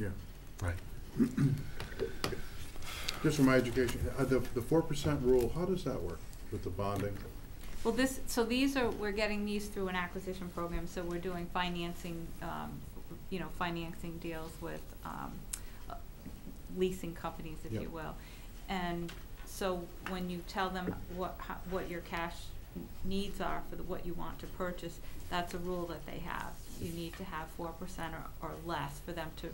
Yeah. Right. Just for my education, uh, the, the four percent rule, how does that work with the bonding? Well, this, so these are, we're getting these through an acquisition program, so we're doing financing, um, you know, financing deals with, um, uh, leasing companies, if Yep. you will. And so when you tell them what, how, what your cash n- needs are for the, what you want to purchase, that's a rule that they have. You need to have four percent or, or less for them to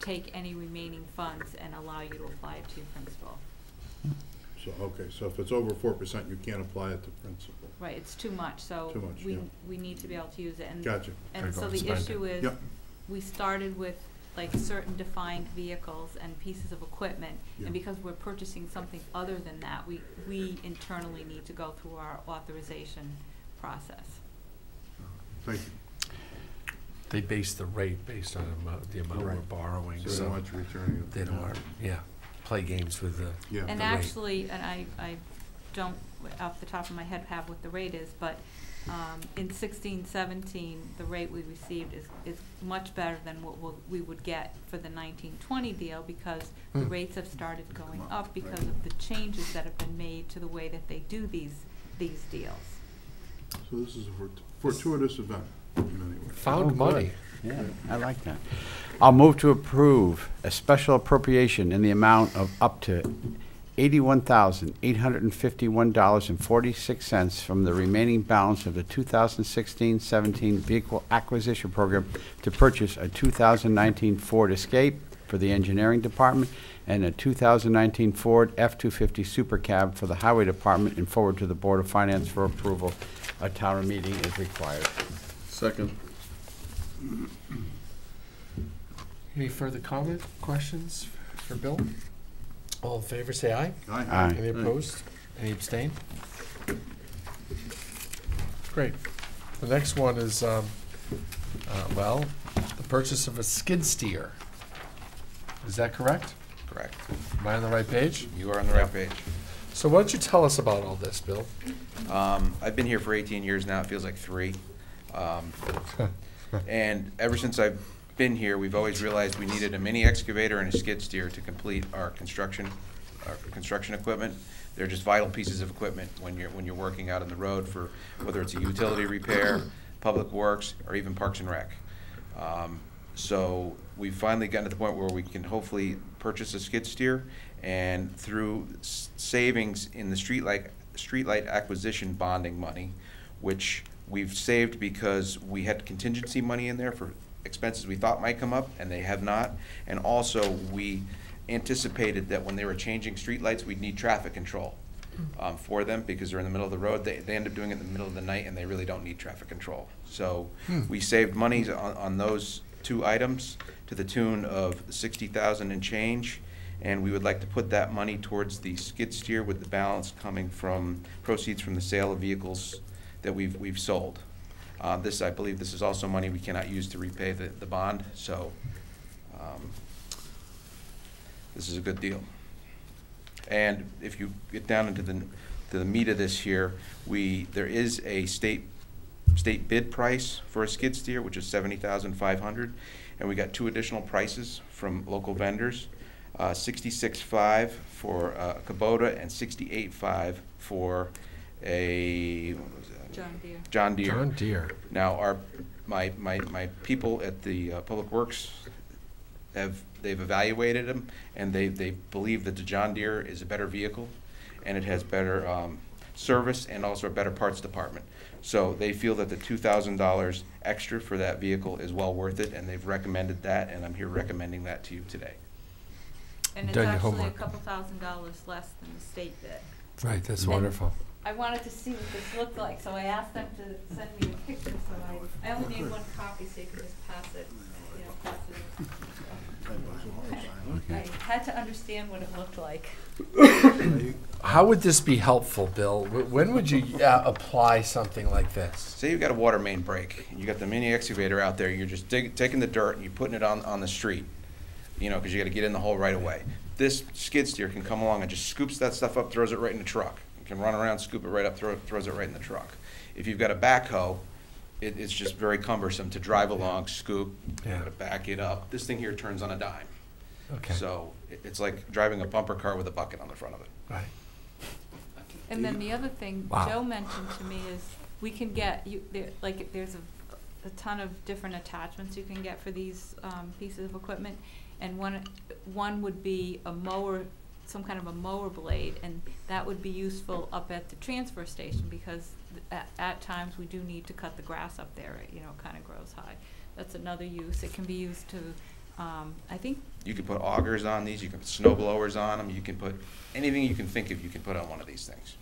take any remaining funds and allow you to apply it to your principal. So, okay, so if it's over four percent, you can't apply it to principal. Right, it's too much, so Too much, we, yeah. we need to be able to use it, and. Gotcha. And so the issue is, Yep. we started with like certain defined vehicles and pieces of equipment. Yeah. And because we're purchasing something other than that, we, we internally need to go through our authorization process. Thank you. They base the rate based on amount, the amount we're Right. borrowing, So they so want you returning it. they don't want, yeah, play games with the, Yeah. And the rate. actually, and I, I don't, off the top of my head, have what the rate is, but, um, in sixteen, seventeen, the rate we received is, is much better than what we'll, we would get for the nineteen, twenty deal, because the Hmm. rates have started going up because of the changes that have been made to the way that they do these, these deals. So this is a fort- fortuitous event, in any way. Oh, found good. money. Yeah, I like that. I'll move to approve a special appropriation in the amount of up to eighty-one thousand, eight hundred and fifty-one dollars and forty-six cents from the remaining balance of the 2016-17 vehicle acquisition program to purchase a two thousand nineteen Ford Escape for the engineering department and a two thousand nineteen Ford F-250 Super Cab for the highway department and forward to the Board of Finance for approval. A town meeting is required. Second. Any further comment, questions for Bill? All in favor, say aye. Aye. Aye. Any opposed? Any abstain? Great. The next one is, um, uh, well, the purchase of a skid steer. Is that correct? Correct. Am I on the right page? You are on the right page. So why don't you tell us about all this, Bill? Um, I've been here for 18 years now, it feels like three. Um, And ever since I've been here, we've always realized we needed a mini excavator and a skid steer to complete our construction, our construction equipment. They're just vital pieces of equipment when you're, when you're working out on the road for, whether it's a utility repair, public works, or even parks and rec. Um, So we've finally gotten to the point where we can hopefully purchase a skid steer, and through savings in the streetlight, streetlight acquisition bonding money, which we've saved because we had contingency money in there for expenses we thought might come up, and they have not. And also, we anticipated that when they were changing streetlights, we'd need traffic control um, for them because they're in the middle of the road. They, they end up doing it in the middle of the night and they really don't need traffic control. So we saved monies on, on those two items to the tune of sixty thousand and change. And we would like to put that money towards the skid steer with the balance coming from proceeds from the sale of vehicles that we've, we've sold. Uh, this, I believe this is also money we cannot use to repay the, the bond, so, um, this is a good deal. And if you get down into the, to the meat of this here, we, there is a state, state bid price for a skid steer, which is seventy thousand five hundred. And we got two additional prices from local vendors, uh, sixty-six five for uh, Kubota and sixty-eight five for a, what was? John Deere. John Deere. John Deere. Now, our, my, my, my people at the uh, Public Works have, they've evaluated them, and they, they believe that the John Deere is a better vehicle, and it has better, um, service and also a better parts department. So they feel that the two thousand dollars extra for that vehicle is well worth it, and they've recommended that, and I'm here recommending that to you today. And it's Done your actually a homework. couple thousand dollars less than the state bid. Right, that's And- wonderful. I wanted to see what this looked like, so I asked them to send me a picture, so I, I only need one copy, so you could just pass it, you know, pass it. I had to understand what it looked like. How would this be helpful, Bill? Wh- When would you uh, apply something like this? Say you've got a water main break, and you got the mini excavator out there, you're just dig, taking the dirt and you're putting it on, on the street, you know, because you got to get in the hole right away. This skid steer can come along and just scoops that stuff up, throws it right in the truck. It can run around, scoop it right up, throw, throws it right in the truck. If you've got a backhoe, it, it's just very cumbersome to drive along, scoop, Yeah. gotta back it up. This thing here turns on a dime. Okay, So it, it's like driving a bumper car with a bucket on the front of it. right. And then the other thing Wow. Joe mentioned to me is, we can get, you, there, like, there's a, a ton of different attachments you can get for these, um, pieces of equipment. And one, one would be a mower, some kind of a mower blade, and that would be useful up at the transfer station, because at, at times, we do need to cut the grass up there, you know, it kinda grows high. That's another use, it can be used to, um, I think, You can put augers on these, you can put snow blowers on them, you can put, anything you can think of, you can put on one of these things.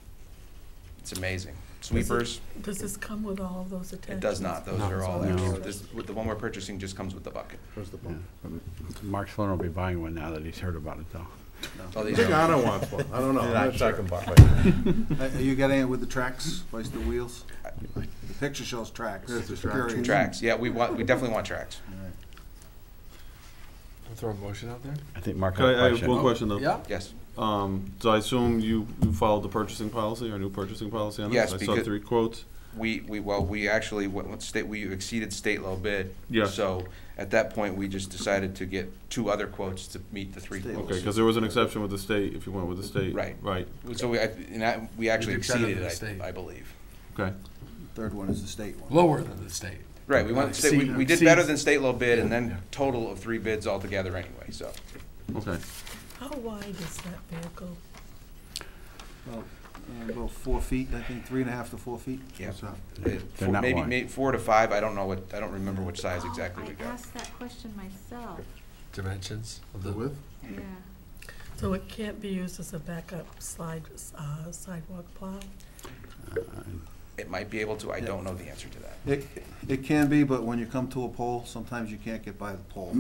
It's amazing. Sweepers, Does this come with all of those it attachments? does not, those No. are all No. extra. This, with the one we're purchasing just comes with the bucket. Where's the Yeah. Mark Sloan will be buying one now that he's heard about it, though. All I think are- Anna wants one, I don't know. I'm not sure. Are are you getting it with the tracks, place the wheels? The picture shows tracks. There's the tracks. period. Tracks, yeah, we want, we definitely want tracks. I'll throw a motion out there? I think Mark Can had I, a I have one question. question though. Yeah. Yes, Um, so I assume you, you followed the purchasing policy, our new purchasing policy on this? Yes, I because- saw three quotes. We, we, well, we actually, went with state, we exceeded state low bid. Yeah. So at that point, we just decided to get two other quotes to meet the three State quotes. Okay, because there was an exception with the state, if you went with the state. Right. Right, So we, I- and that, we actually did exceeded the it, state. I, I believe. okay. Third one is the state one. Lower than the state. Right, we went, state- we, we did Exceed- better than state low bid and Yeah. then total of three bids altogether anyway, so. Okay. How wide is that vehicle? About uh, about four feet, I think, three and a half to four feet. Yeah. What's that? it- They're four- not Maybe, wide. may four to five, I don't know what, I don't remember which size Oh, exactly we I got. asked that question myself, Dimensions of The width? yeah. So it can't be used as a backup slide, uh, sidewalk plow? It might be able to, I Yeah. don't know the answer to that. It, it can be, but when you come to a pole, sometimes you can't get by the pole.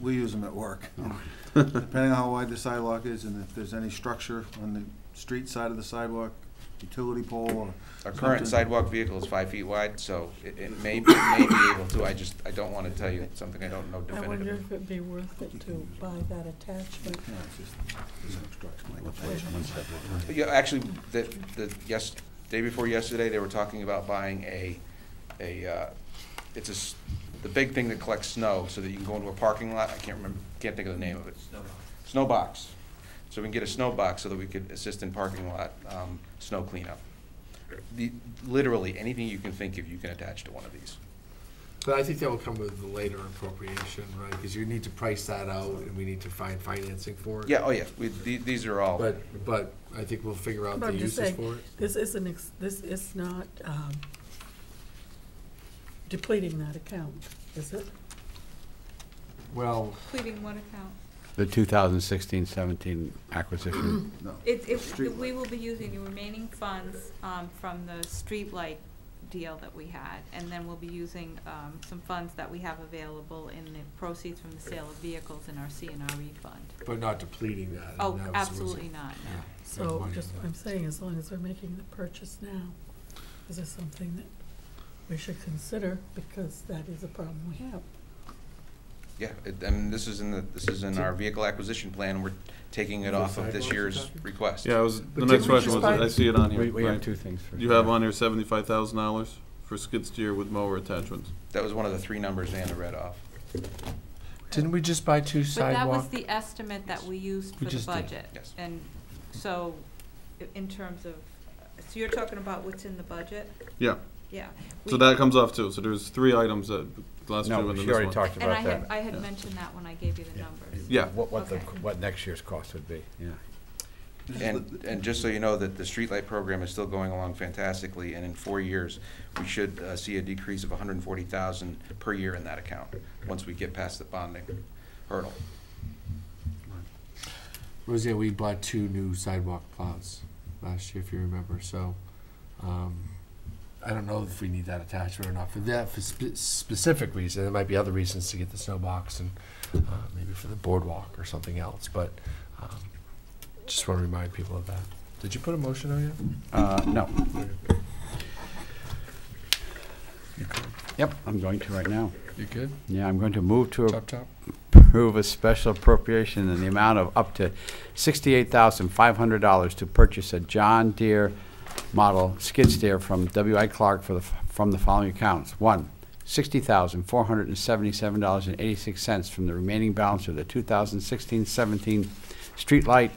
We use them at work. Depending on how wide the sidewalk is and if there's any structure on the street side of the sidewalk, utility pole or Our current Something- sidewalk vehicle is five feet wide, so it, it may, it may be able to, I just, I don't wanna tell you something I don't know I wonder definitively. if it'd be worth it to buy that attachment. Yeah, it's just, it's an obstruction, like a pole. Yeah, actually, the, the, yes, day before yesterday, they were talking about buying a, a, uh, it's a, s- the big thing that collects snow, so that you can go into a parking lot, I can't remember, can't think of the name of it. Snow box. So we can get a snow box so that we could assist in parking lot, um, snow cleanup. The, literally, anything you can think of, you can attach to one of these. But I think that will come with the later appropriation, right? Because you need to price that out and we need to find financing for it. Yeah, oh yeah, we, the- these are all, But, but I think we'll figure out But the I'm just uses saying, for it. this isn't, ex- this is not, um, depleting that account, is it? Well, Including what account? The 2016-17 acquisition. No. It, it, Street we will be using the remaining funds, um, from the streetlight deal that we had, and then we'll be using, um, some funds that we have available in the proceeds from the sale of vehicles in our CNRE fund. but not depleting that. Oh, and that was- absolutely not, no. Yeah. So, Money just, in I'm saying, as long as we're making the purchase now, is this something that we should consider, because that is a problem we have. Yeah, it, I mean, this is in the, this is in our vehicle acquisition plan, we're taking it off of this year's request. Yeah, I was, the But next didn't we question just was, buy- I see it on here. We, we have right. two things for. You have on here seventy-five thousand dollars for skid steer with mower attachments. That was one of the three numbers Anna read off. Didn't we just buy two But that was sidewalk? the estimate that we used We for the just did, budget. yes. And so, i- in terms of, so you're talking about what's in the budget? Yeah, Yeah. so We- that comes off too. So there's three items that, last two No, and then she this already one. talked And I about had, that. I had mentioned that when I gave you the Yeah. numbers. Yeah. What, what the, Okay. what next year's cost would be, yeah. And, and just so you know, that the streetlight program is still going along fantastically, and in four years, we should uh, see a decrease of hundred and forty thousand per year in that account, once we get past the bonding hurdle. Roseanne, we bought two new sidewalk plows last year, if you remember, so, um, I don't know if we need that attachment or not for that, for spe- specific reason. There might be other reasons to get the snow box and, uh, maybe for the boardwalk or something else, but, um, just wanna remind people of that. Did you put a motion on yet? Uh, no. Yep, I'm going to right now. You good? Yeah, I'm going to move to Chop chop? approve a special appropriation in the amount of up to $68,500 to purchase a John Deere model skid steer from W.I. Clark for the from the following accounts. One, sixty thousand, four hundred and seventy-seven dollars and eighty-six cents from the remaining balance of the 2016-17 streetlight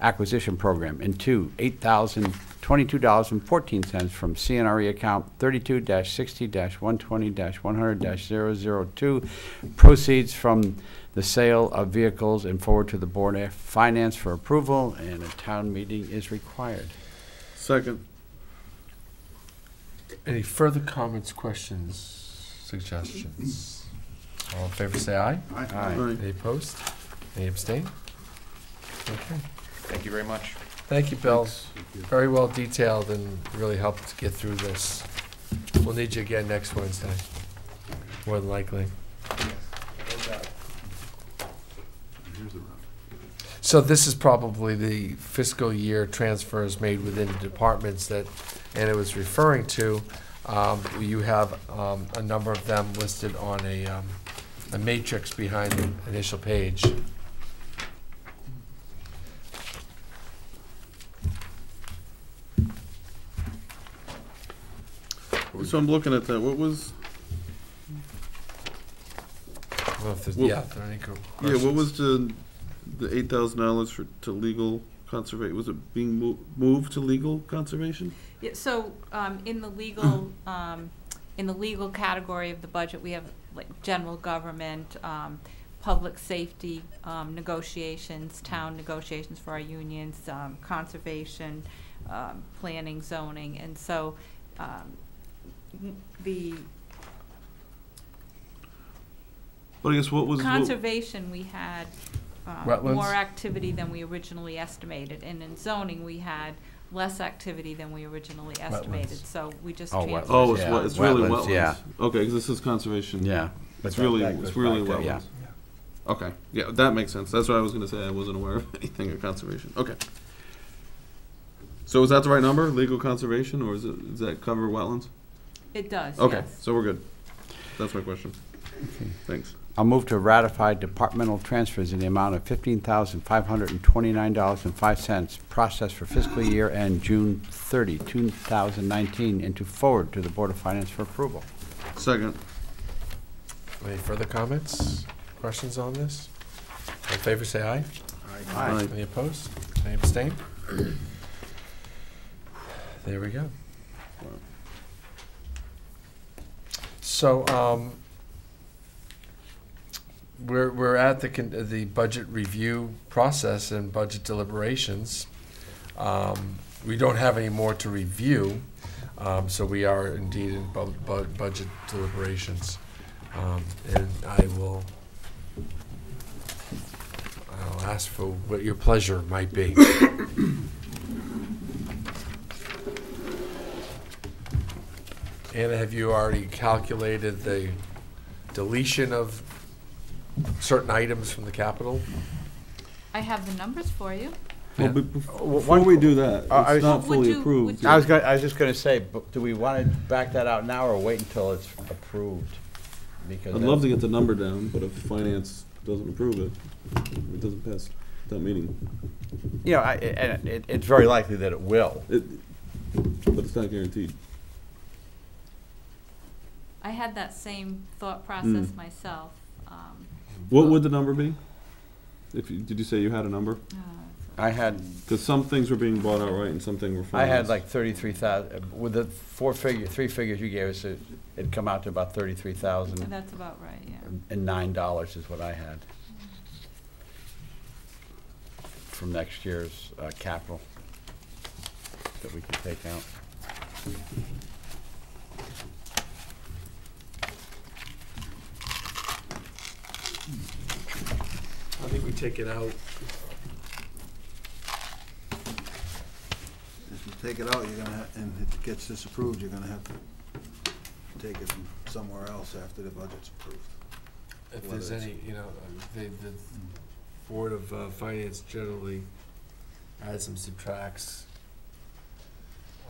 acquisition program. And two, eight thousand, twenty-two dollars and fourteen cents from CNRE account 32-60-120-100-002 Proceeds from the sale of vehicles and forward to the Board of Finance for approval, and a town meeting is required. Second. Any further comments, questions, suggestions? All in favor, say aye. Aye. Aye. Any opposed? Any abstain? Okay. Thank you very much. Thank you, Bill. Thank you. Very well detailed and really helped get through this. We'll need you again next Wednesday, more than likely. Here's the run. So this is probably the fiscal year transfers made within the departments that Anna was referring to. Um, You have um, a number of them listed on a, um, a matrix behind the initial page. So I'm looking at that, what was, I don't know if there's, Well- yeah, if there are any co- yeah, what questions. was the, the eight thousand dollars for, to legal conservation, was it being mo- moved to legal conservation? Yeah, so, um, in the legal, um, in the legal category of the budget, we have like general government, um, public safety, um, negotiations, town negotiations for our unions, um, conservation, um, planning, zoning, and so, um, n- the But I guess what was, what- conservation, we had, Um, wetlands? more activity than we originally estimated, and in zoning, we had less activity than we originally estimated, Wetlands. so we just Oh, transferred. oh, it's, Yeah, what- it's really wetlands, wetlands? yeah. Okay, 'cause this is conservation. Yeah. It's But really, that it's goes really back to- yeah. wetlands. Okay, yeah, that makes sense. That's what I was gonna say. I wasn't aware of anything of conservation. Okay. So is that the right number, legal conservation, or is it, does that cover wetlands? It does, Okay, yes. so we're good. That's my question. Thanks. I'll move to ratify departmental transfers in the amount of fifteen thousand five hundred and twenty-nine dollars and five cents processed for fiscal year end June 30, 2019, and to forward to the Board of Finance for approval. Second. Any further comments, questions on this? All in favor, say aye. Aye. Aye. Any opposed? Any abstain? There we go. So, um, we're, we're at the, the budget review process and budget deliberations. Um, we don't have any more to review, um, so we are indeed in bu- bu- budget deliberations. Um, and I will, I'll ask for what your pleasure might be. Anna, have you already calculated the deletion of certain items from the capital? I have the numbers for you. Well, Yeah. be- bef- Uh, before one- we do that, I it's was- not Would fully you- would approved. you- I was going, I was just gonna say, but do we want to back that out now or wait until it's approved? Because I'd love to get the number down, but if finance doesn't approve it, it doesn't pass that meeting. You know, I, and it, it's very likely that it will. It, but it's not guaranteed. I had that same thought process Mm. myself. um, What would the number be? If you, did you say you had a number? uh, I had, Because some things were being bought outright and some things were I had financed. like thirty-three thousand, with the four figure, three figures you gave us, it, it'd come out to about thirty-three thousand That's about right, yeah. and nine dollars is what I had. From next year's, uh, capital that we could take out. I think we take it out. If you take it out, you're gonna, ha- and it gets disapproved, you're gonna have to take it from somewhere else after the budget's approved. If there's Whether any, you know, the, the Board of uh, Finance generally adds and subtracts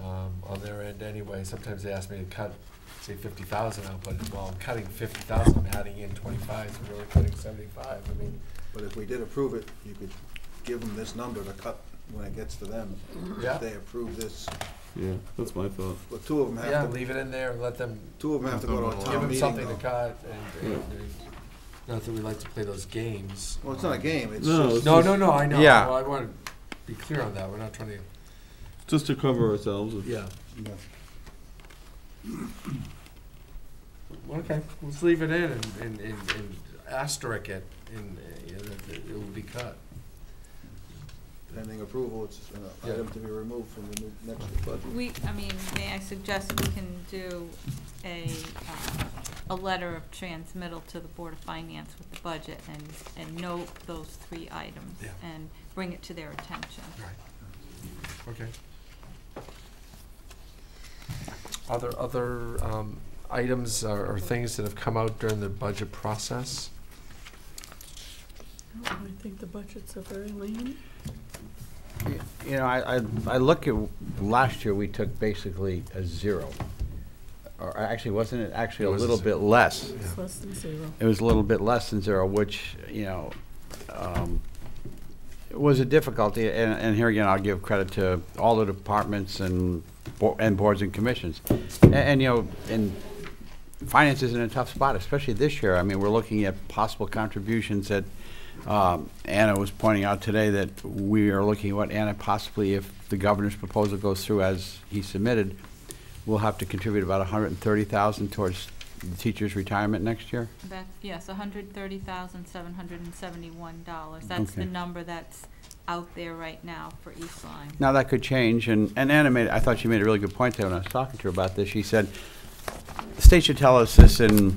um, on their end anyway. Sometimes they ask me to cut, say, fifty thousand out, but, well, I'm cutting fifty thousand, I'm adding in twenty-five, so really cutting seventy-five. I mean, But if we did approve it, you could give them this number to cut when it gets to them. Yeah. If they approve this Yeah, that's my thought. But two of them Yeah, have to, leave it in there, let them, two of them have to go to a give town them meeting something to though. cut, and, and, and, not that we like to play those games. Well, it's not a game, it's No, just, No, no, no, I know, Yeah. Well, I wanna be clear on that, we're not trying to, Just to cover ourselves. yeah. Yeah. Okay, let's leave it in and, and, and and asterisk it, and, uh, you know, that it will be cut. pending approval, it's an Yeah. item to be removed from the new, next budget. We, I mean, may I suggest we can do a, uh, a letter of transmittal to the Board of Finance with the budget and, and note those three items Yeah. and bring it to their attention. Right. Okay. Other, other, um, items or, or things that have come out during the budget process? I think the budgets are very lean. You know, I, I, I look at, last year, we took basically a zero. Or actually, wasn't it actually It a was a little zero. bit less? It's less than zero. It was a little bit less than zero, which, you know, um, was a difficulty, and, and here again, I'll give credit to all the departments and, bo- and boards and commissions. And, and, you know, and finance is in a tough spot, especially this year. I mean, we're looking at possible contributions that, um, Anna was pointing out today that we are looking at what Anna possibly, if the governor's proposal goes through as he submitted, we'll have to contribute about hundred and thirty thousand towards the teacher's retirement next year. That, yes, hundred thirty thousand, seven hundred and seventy-one dollars. That's the number that's out there right now for East. Now, that could change, and, and Anna made, I thought she made a really good point there when I was talking to her about this. She said, the state should tell us this in,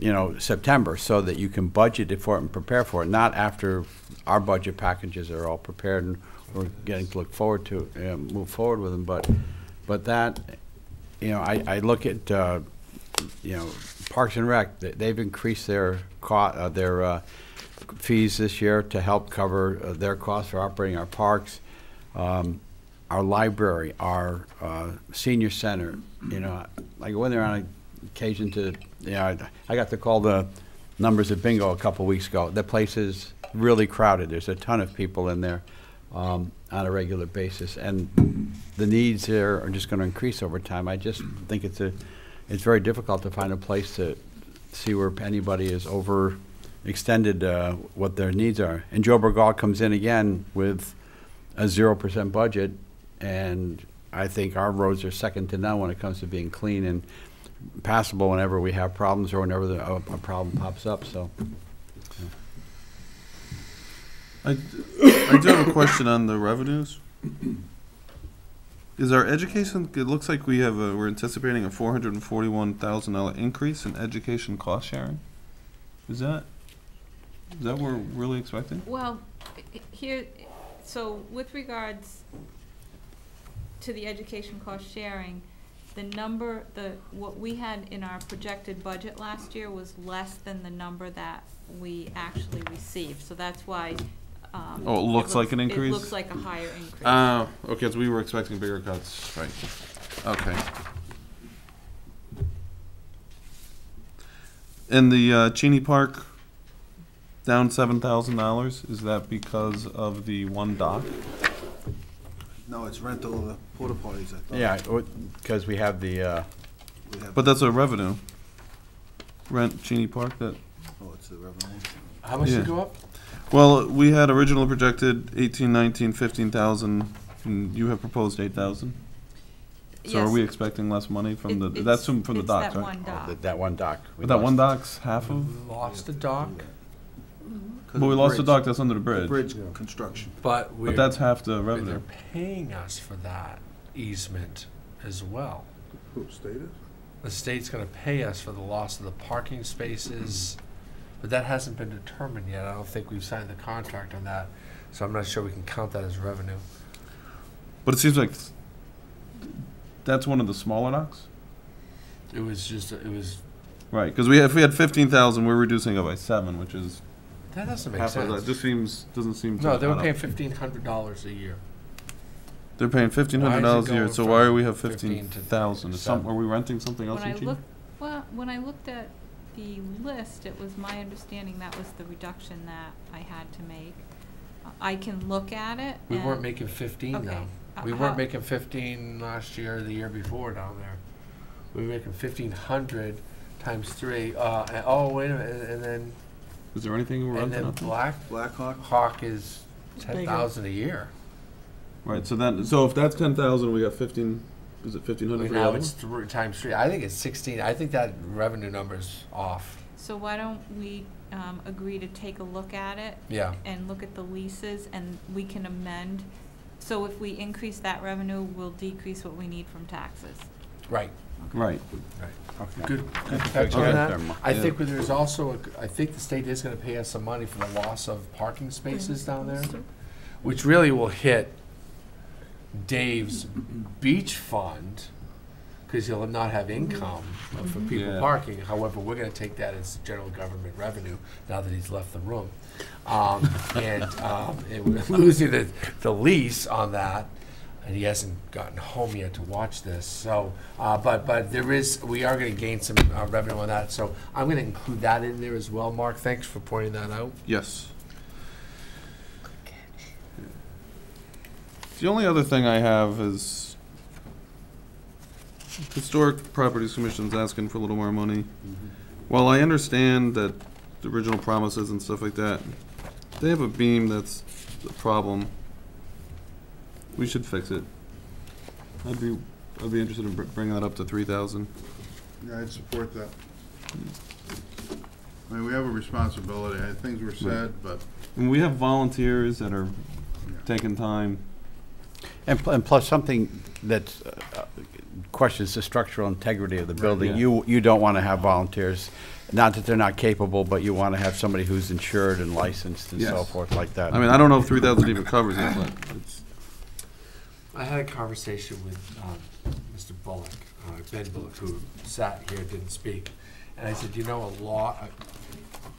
you know, September, so that you can budget it for it and prepare for it, not after our budget packages are all prepared and we're getting to look forward to, uh, move forward with them, but, but that, you know, I, I look at, uh, you know, Parks and Rec, they- they've increased their co, uh, their, uh, fees this year to help cover uh, their costs for operating our parks. Um, our library, our, uh, senior center, you know, I go in there on occasion to, you know, I- I got to call the numbers at bingo a couple weeks ago. The place is really crowded. There's a ton of people in there, um, on a regular basis. And the needs there are just gonna increase over time. I just think it's a, it's very difficult to find a place to see where anybody is overextended, uh, what their needs are. And Joe Bragaw comes in again with a zero percent budget, and I think our roads are second to none when it comes to being clean and passable whenever we have problems or whenever the, a, a problem pops up, so. I, I do have a question on the revenues. Is our education, it looks like we have a, we're anticipating a four hundred and forty-one thousand dollar increase in education cost sharing? Is that, is that what we're really expecting? Well, i- here, so with regards to the education cost sharing, the number, the, what we had in our projected budget last year was less than the number that we actually received, so that's why, um. Oh, it looks like an increase? It looks like a higher increase. Oh, okay, so we were expecting bigger cuts, right, okay. And the, uh, Cini Park, down seven thousand dollars, is that because of the one dock? No, it's rental of the porta potties, I thought. Yeah, because we have the, uh, We have- But that's a revenue. Rent Cini Park, that, Oh, it's the revenue. How much did Yeah. it go up? well, we had originally projected eighteen, nineteen, fifteen thousand, and you have proposed eight thousand? So are Yes. we expecting less money from It- the, it's- that's from, from the it's docks, that right? one oh, dock. that- that one dock. we But that one lost. dock's half of, We Lost the dock, Because but we lost the dock that's under the The bridge. bridge Yeah. construction. but we're. But that's half the but revenue. They're paying us for that easement as well. Who, stated? The state's gonna pay us for the loss of the parking spaces, but that hasn't been determined yet. I don't think we've signed the contract on that, so I'm not sure we can count that as revenue. But it seems like th- that's one of the smaller docks? It was just, it was, Right, because we, if we had fifteen thousand, we're reducing it by seven, which is that doesn't make half of that. sense. Just seems, doesn't seem to. No, they were add up. paying fifteen hundred dollars a year. They're paying fifteen Why is hundred it dollars a year, going so why are we have 15 fifteen to thousand? Is some, are we renting something else When I in Cini? looked, well, when I looked at the list, it was my understanding that was the reduction that I had to make. Uh, I can look at it We weren't and- making fifteen Okay, though. We Uh, weren't making fifteen last year or the year before down there. We were making fifteen hundred times three, uh, and, oh, wait a minute, and then, Is there anything we're and then renting? Black Blackhawk, Hawk is It's ten bigger. thousand a year. Right, so that, so if that's ten thousand, we got fifteen, is it fifteen hundred Right for the now other it's one? three, times three, I think it's sixteen, I think that revenue number's off. So why don't we, um, agree to take a look at it? Yeah. And look at the leases, and we can amend, so if we increase that revenue, we'll decrease what we need from taxes. Right, Right, Okay. good, good Good catch catch on that. I Yeah. think there's also, a- I think the state is gonna pay us some money for the loss of parking spaces down there, which really will hit Dave's beach fund, cause he'll not have income for people Yeah. parking. However, we're gonna take that as general government revenue now that he's left the room. Um, and, um, and we're losing the, the lease on that, and he hasn't gotten home yet to watch this, so, uh, but, but there is, we are gonna gain some, uh, revenue on that, so I'm gonna include that in there as well, Mark, thanks for pointing that out. yes. The only other thing I have is Historic Properties Commission's asking for a little more money. While I understand that the original promises and stuff like that, they have a beam that's a problem. We should fix it. I'd be, I'd be interested in br- bringing that up to three thousand. Yeah, I'd support that. I mean, we have a responsibility, I- things were said, but And we have volunteers that are taking time. And, pl- and plus something that uh, questions the structural integrity of the building. yeah. You, you don't want to have volunteers, not that they're not capable, but you want to have somebody who's insured and licensed and so Yes. forth like that. I mean, I don't know if three thousand even covers it, but it's, I had a conversation with um, Mr. Bullock, uh, Ben Bullock, who sat here, didn't speak. And I said, you know, a law, uh,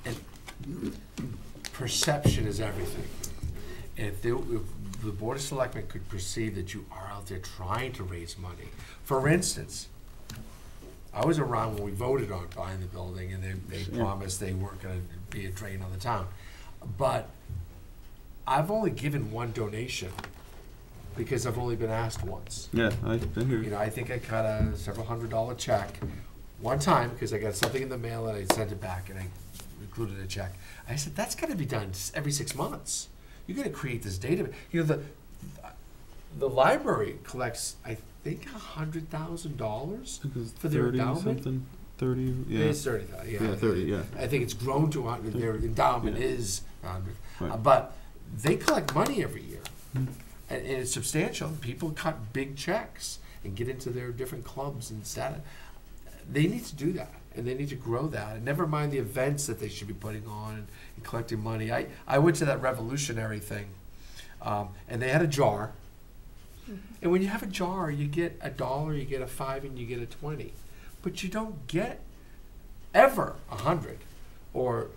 and perception is everything. And if there- if the Board of Selectmen could perceive that you are out there trying to raise money, for instance, I was around when we voted on buying the building, and they, they promised they weren't gonna be a drain on the town. But I've only given one donation, because I've only been asked once. yeah, I, I hear You know, I think I cut a several hundred dollar check one time because I got something in the mail and I sent it back and I included a check. I said, that's gotta be done s- every six months. You gotta create this database. You know, the, the library collects, I think, a hundred thousand dollars for their 30 endowment. something, Thirty, yeah. It's thirty thousand, yeah. Yeah, 30, yeah. I think it's grown to a hundred, their endowment Yeah. is a hundred. Right. Uh, But they collect money every year. Hmm. And, and it's substantial. People cut big checks and get into their different clubs and status. They need to do that, and they need to grow that. And never mind the events that they should be putting on and, and collecting money. I, I went to that revolutionary thing, um, and they had a jar. And when you have a jar, you get a dollar, you get a five, and you get a twenty, but you don't get ever a hundred or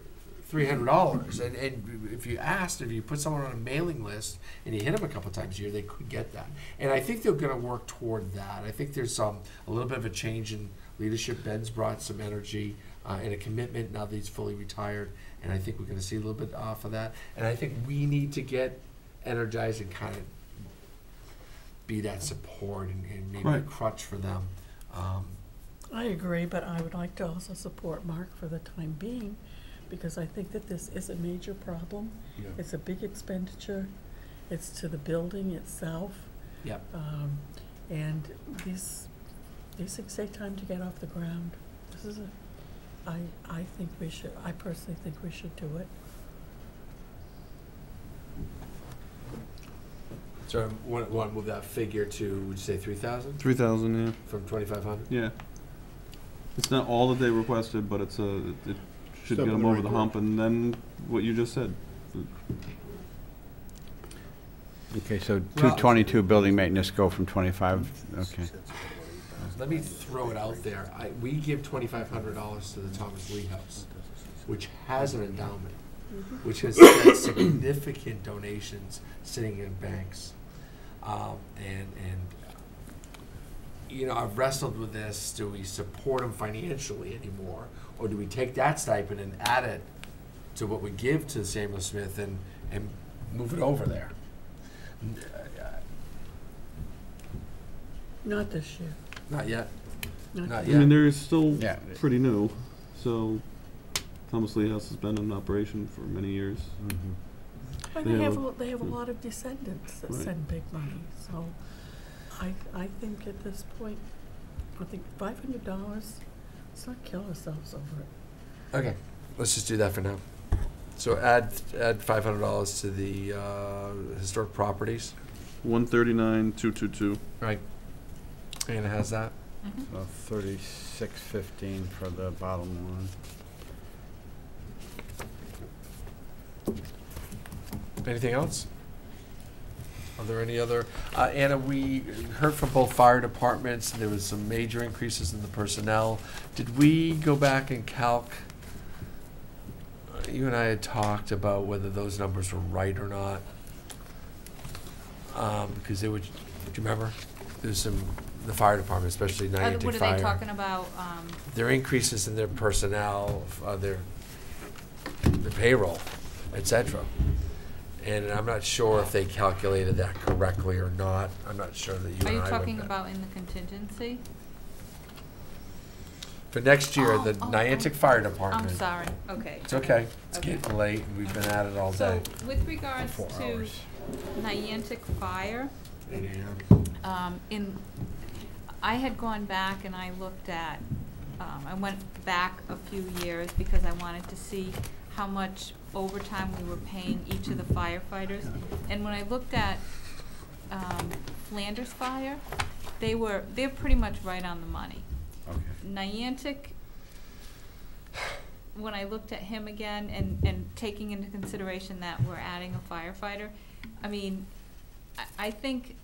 three hundred dollars. And, and if you asked, if you put someone on a mailing list and you hit them a couple times a year, they could get that. And I think they're going to work toward that. I think there's um, a little bit of a change in leadership. Ben's brought some energy uh, and a commitment now that he's fully retired, and I think we're going to see a little bit off of that. And I think we need to get energized and kind of be that support and, and maybe a crutch for them. Um, I agree, but I would like to also support Mark for the time being, because I think that this is a major problem. Yeah. It's a big expenditure, it's to the building itself, yep. um, and these, these things take time to get off the ground. This is a, I, I think we should, I personally think we should do it. So want, want to move that figure to, would you say three thousand Three thousand, yeah, from twenty-five hundred? yeah. It's not all that they requested, but it's a, it it should Step get them the over right the hump, and then what you just said. Okay, so 222 building maintenance go from 25, okay. Let me throw it out there. I, we give twenty-five hundred dollars to the Thomas Lee House, which has an endowment, which has got significant donations sitting in banks. Um, and, and, you know, I've wrestled with this. Do we support them financially anymore? Or do we take that stipend and add it to what we give to Samuel Smith and, and move it over there? Not this year. Not yet. Not Not I mean, they're still Yeah. pretty new, so Thomas Lee House has been in operation for many years. Mm-hmm. And They they have have, a- a- they have a mm. lot of descendants that Right. send big money, so I, I think at this point, I think five hundred dollars, let's not kill ourselves over it. Okay, let's just do that for now. So add, add five hundred dollars to the, uh, historic properties, One thirty-nine, two two two. right? Anna has that? So thirty-six fifteen for the bottom one. Anything else? Are there any other, uh, Anna, we heard from both fire departments, there was some major increases in the personnel. Did we go back and calc? uh, You and I had talked about whether those numbers were right or not. Um, because they would, do you remember? There's some, the fire department, especially Are- Niantic What are Fire. they talking about, um, Their increases in their personnel, uh, their, their payroll, et cetera. And I'm not sure if they calculated that correctly or not. I'm not sure that you and are I you would. talking about in the contingency? For next year, the Oh, oh, Niantic oh. Fire Department. I'm sorry, okay. It's okay. It's Okay. getting late and we've been at it all day. So with regards Four to hours. Niantic Fire, Eight AM. um, in, I had gone back and I looked at, um, I went back a few years because I wanted to see how much overtime we were paying each of the firefighters. And when I looked at, um, Flanders Fire, they were, they're pretty much right on the money. Okay. Niantic, when I looked at him again and, and taking into consideration that we're adding a firefighter, I mean, I, I think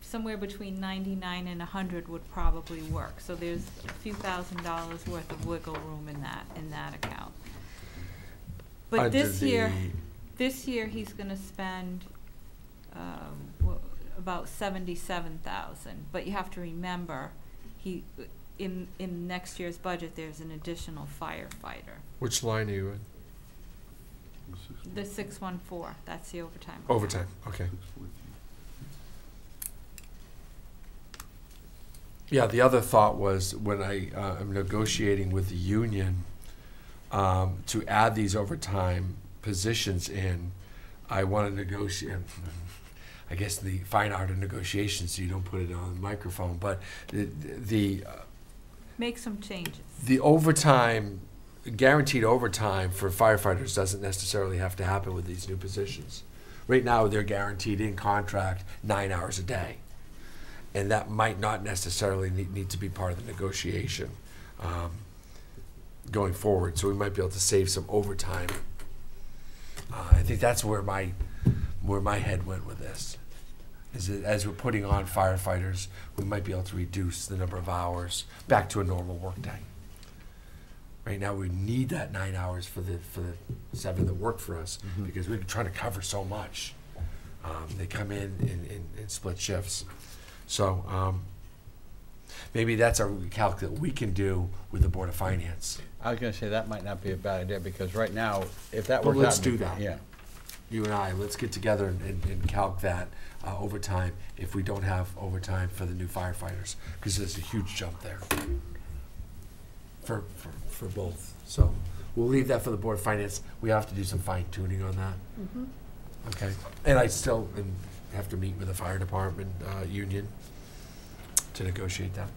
somewhere between ninety-nine and a hundred would probably work. So there's a few thousand dollars worth of wiggle room in that, in that account. But Under this year, this year, he's gonna spend, um, wha- about seventy-seven thousand, but you have to remember, he, in, in next year's budget, there's an additional firefighter. Which line are you in? The six-one-four, that's the overtime. Overtime, okay. Yeah, the other thought was when I, uh, am negotiating with the union, um, to add these overtime positions in, I wanna negotiate, I guess the fine art of negotiation, so you don't put it on the microphone, but the, the, uh, Make some changes. the overtime, guaranteed overtime for firefighters doesn't necessarily have to happen with these new positions. Right now, they're guaranteed in contract nine hours a day. And that might not necessarily need, need to be part of the negotiation, um, going forward, so we might be able to save some overtime. Uh, I think that's where my, where my head went with this. Is that as we're putting on firefighters, we might be able to reduce the number of hours back to a normal workday. Right now, we need that nine hours for the, for the seven that work for us, because we're trying to cover so much. Um, they come in in, in, in split shifts. So, um, maybe that's a calc that we can do with the Board of Finance. I was gonna say, that might not be a bad idea, because right now, if that Well, works out. let's do that. Yeah. You and I, let's get together and, and- and calc that, uh, overtime, if we don't have overtime for the new firefighters, because there's a huge jump there. For, for, for both, so, we'll leave that for the Board of Finance, we have to do some fine tuning on that. Mhm. Okay, and I still am- have to meet with the fire department, uh, union to negotiate that.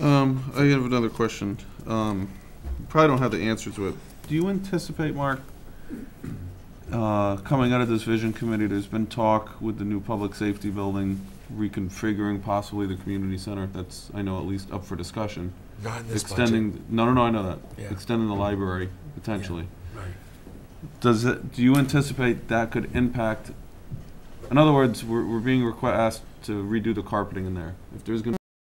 Um, I have another question. Um, you probably don't have the answer to it. Do you anticipate, Mark, uh, coming out of this vision committee, there's been talk with the new public safety building, reconfiguring possibly the community center, that's, I know, at least up for discussion. Not in this budget. Extending, no, no, no, I know that. Yeah. Extending the library, potentially. Right. Does it, do you anticipate that could impact, in other words, we're, we're being asked to redo the carpeting in there. If there's gonna